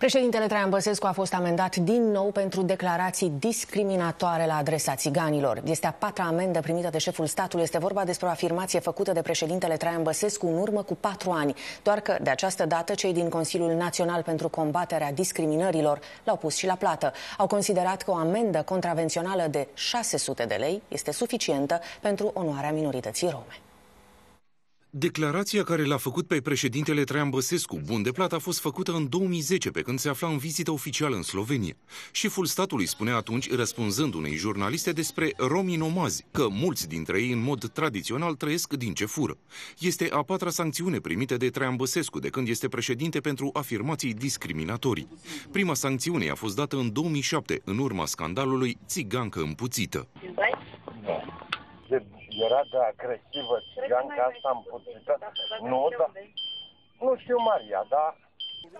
Președintele Traian Băsescu a fost amendat din nou pentru declarații discriminatoare la adresa țiganilor. Este a patra amendă primită de șeful statului. Este vorba despre o afirmație făcută de președintele Traian Băsescu în urmă cu patru ani. Doar că de această dată cei din Consiliul Național pentru Combaterea Discriminărilor l-au pus și la plată. Au considerat că o amendă contravențională de 600 de lei este suficientă pentru onoarea minorității rome. Declarația care l-a făcut pe președintele Traian Băsescu, bun de plată, a fost făcută în 2010, pe când se afla în vizită oficială în Slovenia. Șeful statului spunea atunci, răspunzând unei jurnaliste despre romii nomazi, că mulți dintre ei, în mod tradițional, trăiesc din ce fură. Este a patra sancțiune primită de Traian Băsescu, de când este președinte pentru afirmații discriminatorii. Prima sancțiune a fost dată în 2007, în urma scandalului Țigancă împuțită era de agresivă țiganca asta împuțită. Nu, da. Nu știu, Maria, dar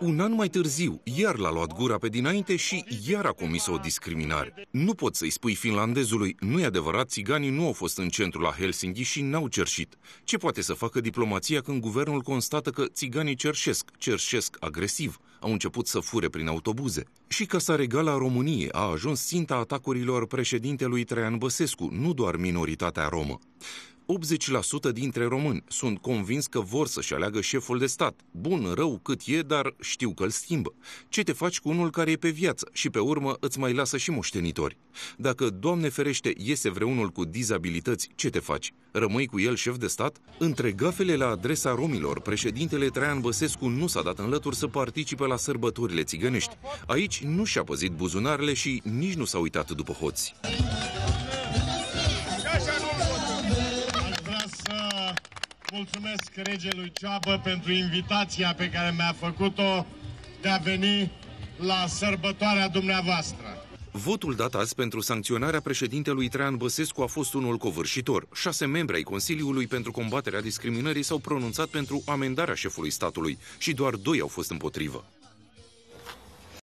un an mai târziu, iar l-a luat gura pe dinainte și iar a comis o discriminare. Nu pot să-i spui finlandezului, nu e adevărat, țiganii nu au fost în centru la Helsinki și n-au cerșit. Ce poate să facă diplomația când guvernul constată că țiganii cerșesc, cerșesc agresiv, au început să fure prin autobuze? Și Casa Regală a României a ajuns ținta atacurilor președintelui Traian Băsescu, nu doar minoritatea romă. 80% dintre români sunt convins că vor să-și aleagă șeful de stat. Bun, rău cât e, dar știu că îl schimbă. Ce te faci cu unul care e pe viață și pe urmă îți mai lasă și moștenitori? Dacă, Doamne ferește, iese vreunul cu dizabilități, ce te faci? Rămâi cu el șef de stat? Între gafele la adresa romilor, președintele Traian Băsescu nu s-a dat în lături să participe la sărbătorile țigănești. Aici nu și-a păzit buzunarele și nici nu s-a uitat după hoți. Mulțumesc regelui Cioabă pentru invitația pe care mi-a făcut-o de a veni la sărbătoarea dumneavoastră. Votul dat azi pentru sancționarea președintelui Traian Băsescu a fost unul covârșitor. Șase membri ai Consiliului pentru combaterea discriminării s-au pronunțat pentru amendarea șefului statului și doar doi au fost împotrivă.